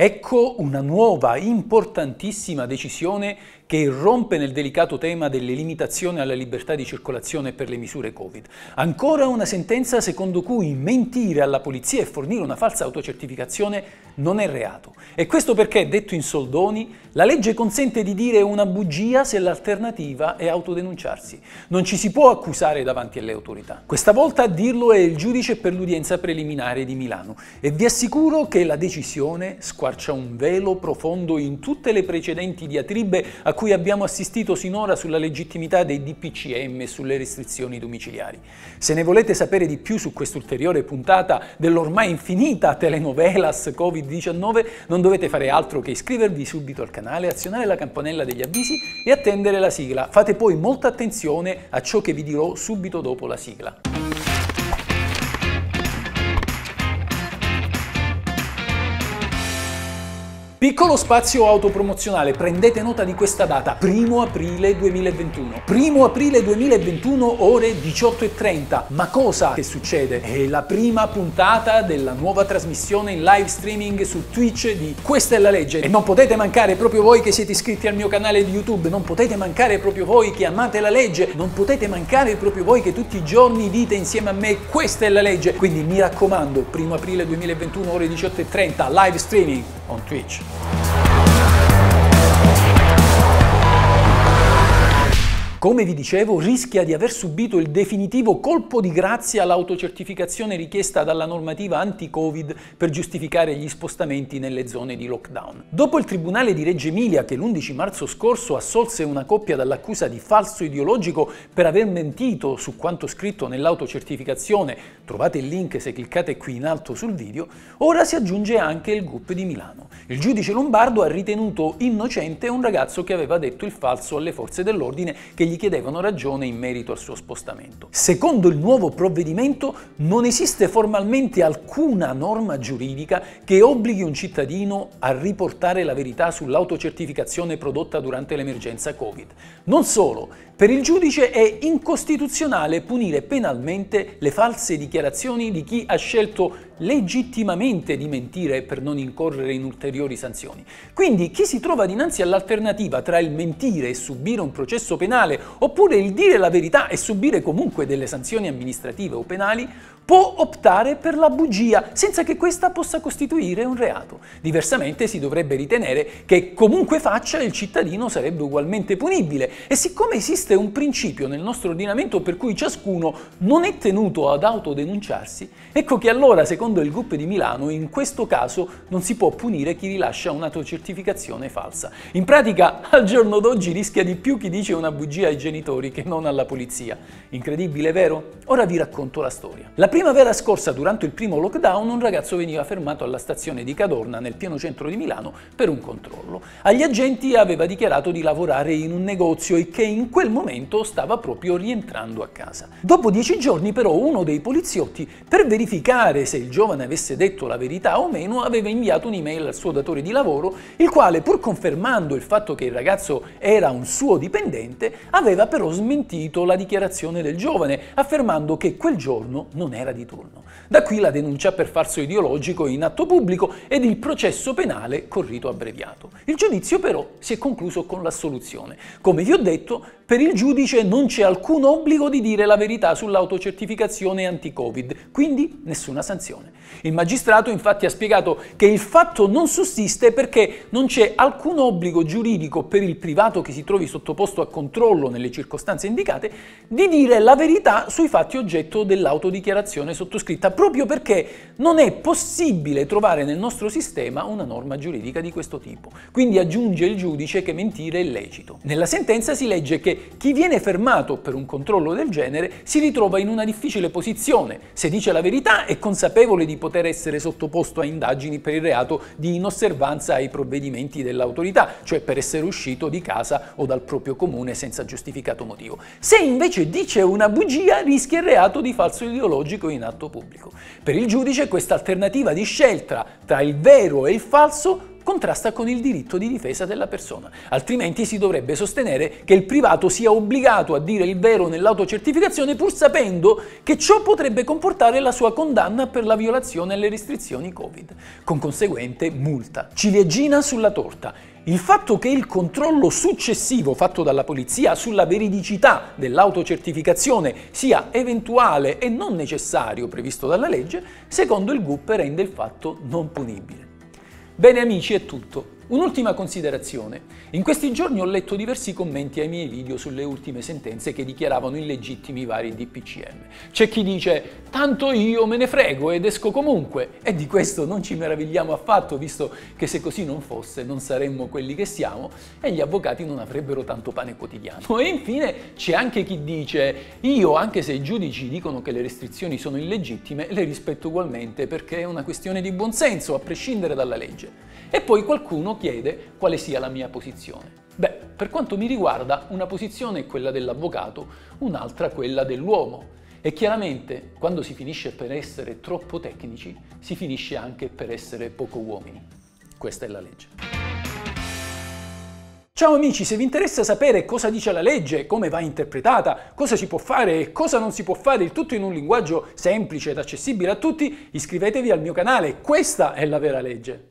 Ecco una nuova, importantissima decisione che irrompe nel delicato tema delle limitazioni alla libertà di circolazione per le misure Covid. Ancora una sentenza secondo cui mentire alla polizia e fornire una falsa autocertificazione non è reato. E questo perché, detto in soldoni, la legge consente di dire una bugia se l'alternativa è autodenunciarsi. Non ci si può accusare davanti alle autorità. Questa volta a dirlo è il giudice per l'udienza preliminare di Milano e vi assicuro che la decisione squarcia un velo profondo in tutte le precedenti diatribe a cui abbiamo assistito sinora sulla legittimità dei DPCM e sulle restrizioni domiciliari. Se ne volete sapere di più su quest'ulteriore puntata dell'ormai infinita telenovelas Covid-19, non dovete fare altro che iscrivervi subito al canale, azionare la campanella degli avvisi e attendere la sigla. Fate poi molta attenzione a ciò che vi dirò subito dopo la sigla. Piccolo spazio autopromozionale, prendete nota di questa data, 1 aprile 2021. 1 aprile 2021, ore 18.30. Ma cosa che succede? È la prima puntata della nuova trasmissione in live streaming su Twitch di Questa è la legge. E non potete mancare proprio voi che siete iscritti al mio canale di YouTube, non potete mancare proprio voi che amate la legge, non potete mancare proprio voi che tutti i giorni dite insieme a me Questa è la legge. Quindi mi raccomando, 1 aprile 2021, ore 18.30, live streaming on Twitch. Come vi dicevo, rischia di aver subito il definitivo colpo di grazia all'autocertificazione richiesta dalla normativa anti-Covid per giustificare gli spostamenti nelle zone di lockdown. Dopo il Tribunale di Reggio Emilia, che l'11 marzo scorso assolse una coppia dall'accusa di falso ideologico per aver mentito su quanto scritto nell'autocertificazione, trovate il link se cliccate qui in alto sul video, ora si aggiunge anche il GUP di Milano. Il giudice lombardo ha ritenuto innocente un ragazzo che aveva detto il falso alle forze dell'ordine che gli chiedevano ragione in merito al suo spostamento. Secondo il nuovo provvedimento non esiste formalmente alcuna norma giuridica che obblighi un cittadino a riportare la verità sull'autocertificazione prodotta durante l'emergenza Covid. Non solo, per il giudice è incostituzionale punire penalmente le false dichiarazioni di chi ha scelto legittimamente di mentire per non incorrere in ulteriori sanzioni. Quindi chi si trova dinanzi all'alternativa tra il mentire e subire un processo penale oppure il dire la verità e subire comunque delle sanzioni amministrative o penali può optare per la bugia senza che questa possa costituire un reato. Diversamente si dovrebbe ritenere che comunque faccia il cittadino sarebbe ugualmente punibile e siccome esiste un principio nel nostro ordinamento per cui ciascuno non è tenuto ad autodenunciarsi, ecco che allora secondo il GUP di Milano in questo caso non si può punire chi rilascia un'autocertificazione falsa. In pratica al giorno d'oggi rischia di più chi dice una bugia ai genitori che non alla polizia. Incredibile, vero? Ora vi racconto la storia. La primavera scorsa, durante il primo lockdown, un ragazzo veniva fermato alla stazione di Cadorna, nel pieno centro di Milano, per un controllo. Agli agenti aveva dichiarato di lavorare in un negozio e che in quel momento stava proprio rientrando a casa. Dopo dieci giorni, però, uno dei poliziotti, per verificare se il giovane avesse detto la verità o meno, aveva inviato un'email al suo datore di lavoro, il quale, pur confermando il fatto che il ragazzo era un suo dipendente, aveva però smentito la dichiarazione del giovane, affermando che quel giorno non era di turno. Da qui la denuncia per falso ideologico in atto pubblico ed il processo penale con rito abbreviato. Il giudizio però si è concluso con l'assoluzione. Come vi ho detto, per il giudice non c'è alcun obbligo di dire la verità sull'autocertificazione anti-Covid, quindi nessuna sanzione. Il magistrato infatti ha spiegato che il fatto non sussiste perché non c'è alcun obbligo giuridico per il privato che si trovi sottoposto a controllo nelle circostanze indicate di dire la verità sui fatti oggetto dell'autodichiarazione sottoscritta, proprio perché non è possibile trovare nel nostro sistema una norma giuridica di questo tipo. Quindi aggiunge il giudice che mentire è lecito. Nella sentenza si legge che chi viene fermato per un controllo del genere si ritrova in una difficile posizione. Se dice la verità è consapevole di poter essere sottoposto a indagini per il reato di inosservanza ai provvedimenti dell'autorità, cioè per essere uscito di casa o dal proprio comune senza giustificato motivo. Se invece dice una bugia rischia il reato di falso ideologico in atto pubblico. Per il giudice questa alternativa di scelta tra il vero e il falso contrasta con il diritto di difesa della persona. Altrimenti si dovrebbe sostenere che il privato sia obbligato a dire il vero nell'autocertificazione pur sapendo che ciò potrebbe comportare la sua condanna per la violazione alle restrizioni Covid, con conseguente multa. Ciliegina sulla torta. Il fatto che il controllo successivo fatto dalla polizia sulla veridicità dell'autocertificazione sia eventuale e non necessario previsto dalla legge, secondo il GUP rende il fatto non punibile. Bene amici, è tutto. Un'ultima considerazione. In questi giorni ho letto diversi commenti ai miei video sulle ultime sentenze che dichiaravano illegittimi i vari DPCM. C'è chi dice tanto io me ne frego ed esco comunque e di questo non ci meravigliamo affatto visto che se così non fosse non saremmo quelli che siamo e gli avvocati non avrebbero tanto pane quotidiano. E infine c'è anche chi dice io anche se i giudici dicono che le restrizioni sono illegittime le rispetto ugualmente perché è una questione di buonsenso a prescindere dalla legge. E poi qualcuno chiede quale sia la mia posizione. Beh, per quanto mi riguarda, una posizione è quella dell'avvocato, un'altra quella dell'uomo. E chiaramente, quando si finisce per essere troppo tecnici, si finisce anche per essere poco uomini. Questa è la legge. Ciao amici, se vi interessa sapere cosa dice la legge, come va interpretata, cosa si può fare e cosa non si può fare, il tutto in un linguaggio semplice ed accessibile a tutti, iscrivetevi al mio canale, questa è la vera legge.